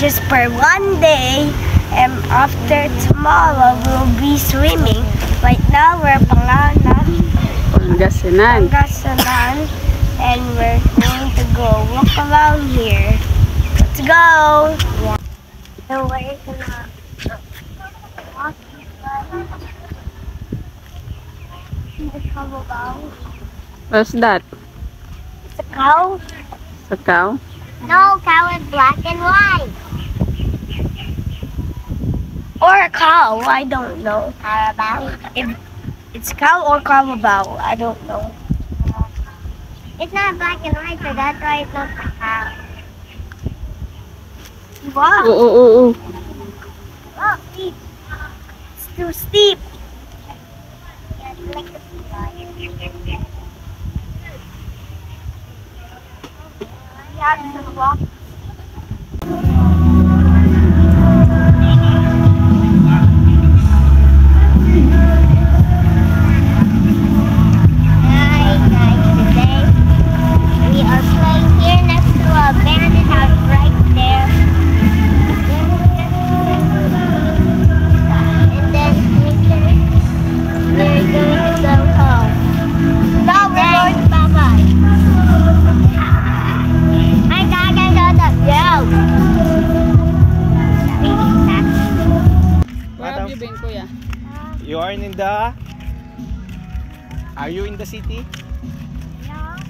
just for one day. And after tomorrow, we'll be swimming. Right now, we're Panganan, Pangasinan. Pangasinan, and we're going to go walk around here. Let's go! Yeah. So we're gonna walk. See the cow? What's that? It's a cow? Sa cow? No, cow is black and white. Or a cow, I don't know. Carabao? If it's cow or carabao, I don't know. It's not black and white, so that's why it's not a cow. Wow. Oo, oo, oo. Oh, steep. It's too steep. Yeah, it's like the Yeah, it's a walk. Are in the... Are you in the city?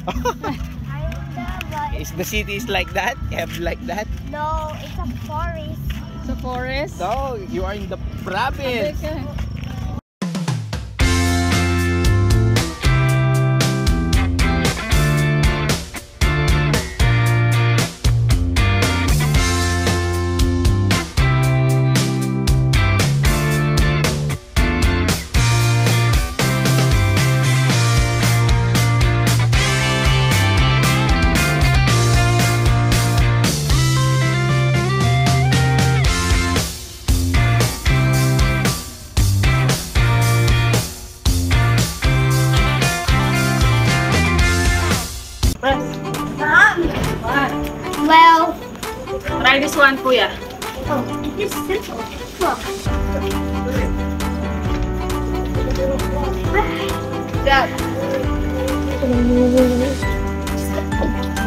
Is the city is like that? Have like that? No, it's a forest. Sa forest? No, you are in the province. Try this one, kuya. oh, it's simple. Look.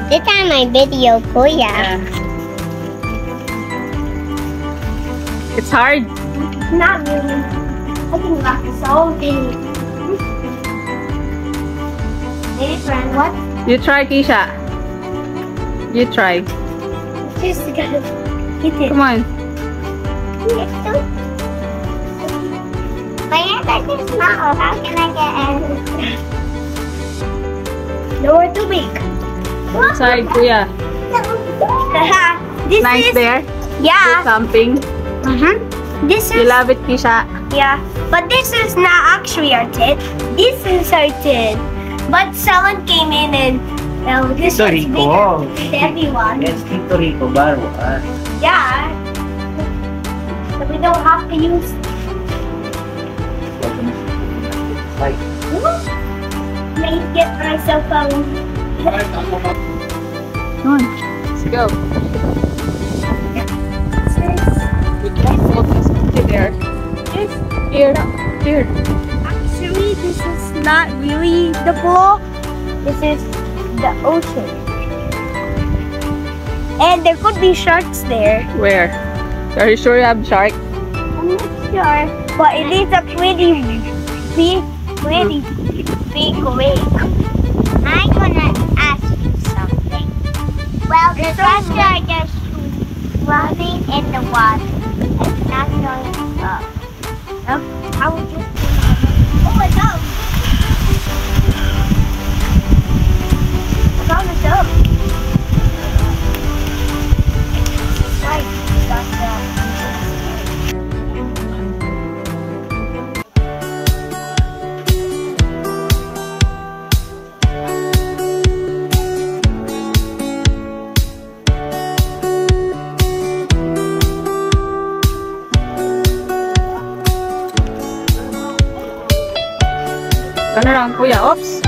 This on my video, Kuya. Yeah. It's hard. Not really. I can rock this whole thing. Hey, friend, what? You try, Kisha. You try. Just gotta hit it. Come on. My hand are too small. How can I get in? No, we're too big. Side, kuya. this Nice is there. yeah. Camping. Mhm. This You is love it, Kisha. yeah, but this is not actually our tent. This is our tent. But someone came in and well, this Tito one's Rico. bigger everyone. Yes, Tito Rico Barwa. Yeah. So we don't have to use. Like, Let me get myself um. Come on. Let's go. We can't focus there. Here. Here. Actually, this is not really the pool. This is the ocean. And there could be sharks there. Where? Are you sure you have shark? I'm not sure. But it is a pretty big, pretty big lake. I'm gonna ask you something. Well, the sharks are just swimming in the water. It's not going to up. Um, how would you? Turn around, kuya. Oops.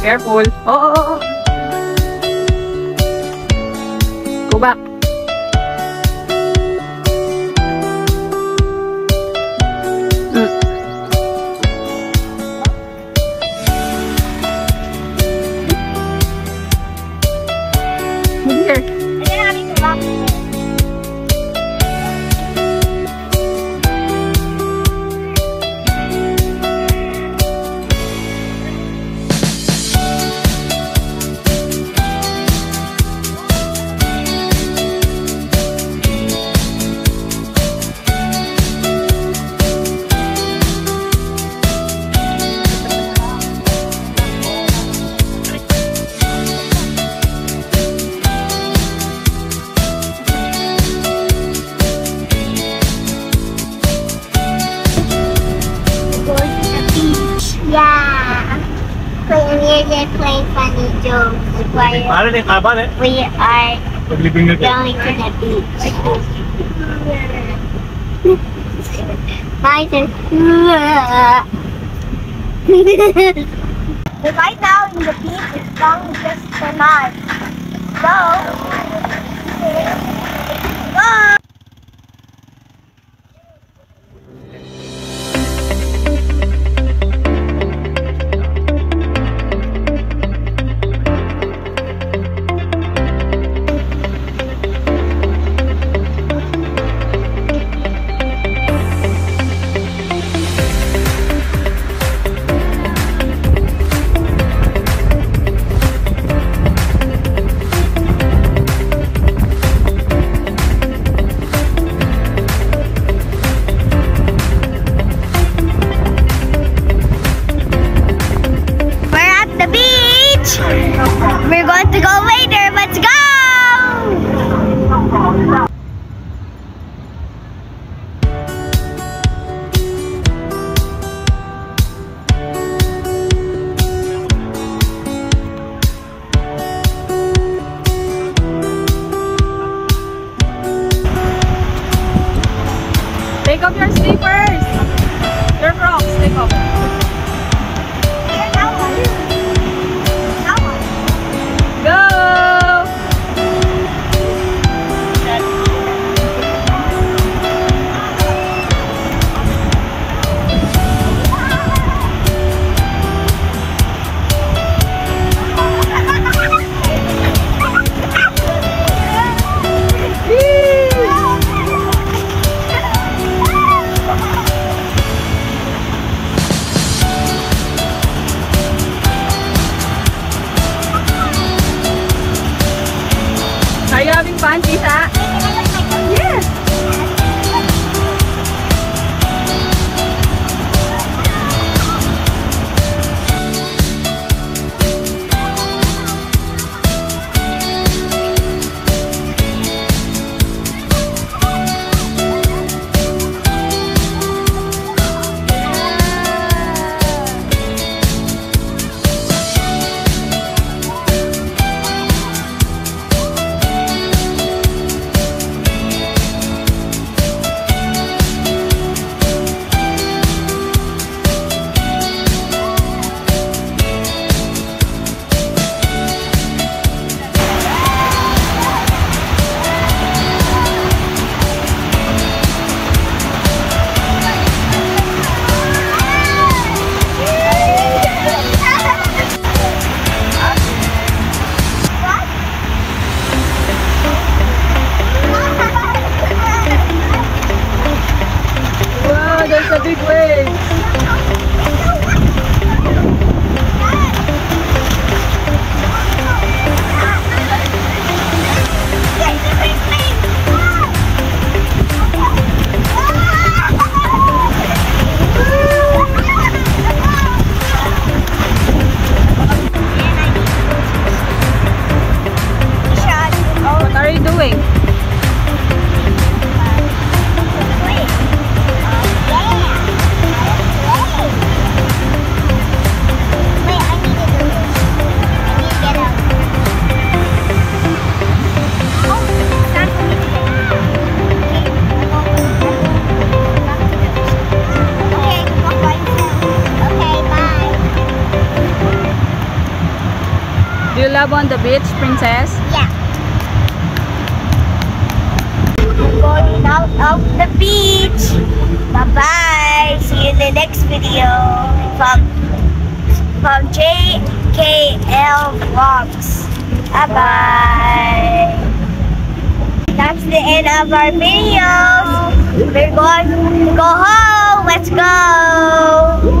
Careful. Oh, oh, oh, play, we're just playing funny jokes. While Para ni kaban eh. we are Paglibing na going to the beach. Mine says, Right now in the beach is long just tonight. So, Do on the beach, princess? Yeah. Going out of the beach. Bye bye. See you in the next video from from JKL Vlogs. Bye bye. That's the end of our videos. We're going to go home. Let's go.